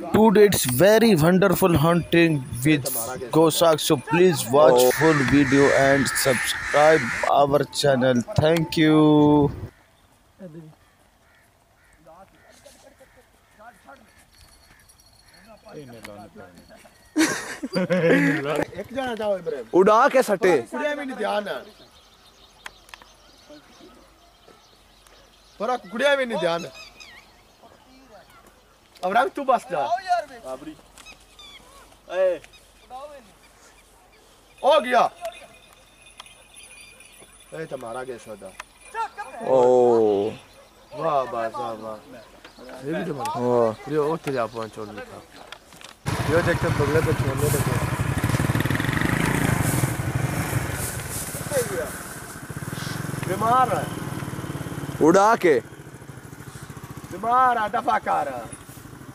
Today's very wonderful hunting with गोसाक so please watch full video and subscribe our channel thank you एक जाना जाओ इब्राहिम उड़ा के सटे। कुड़े में नहीं ध्यान है पर कुड़े में नहीं ध्यान है। Abraham tu bastard. Abri. Hey. हो गया। ए तो ओ। वाह वाह वाह वाह। ये भी तो और तेरे आप लिखा ये तो बगले पे छोड़ने बीमार है। उड़ा के। बीमार है दफ़ा कर। रहा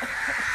Thank you.